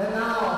É, And now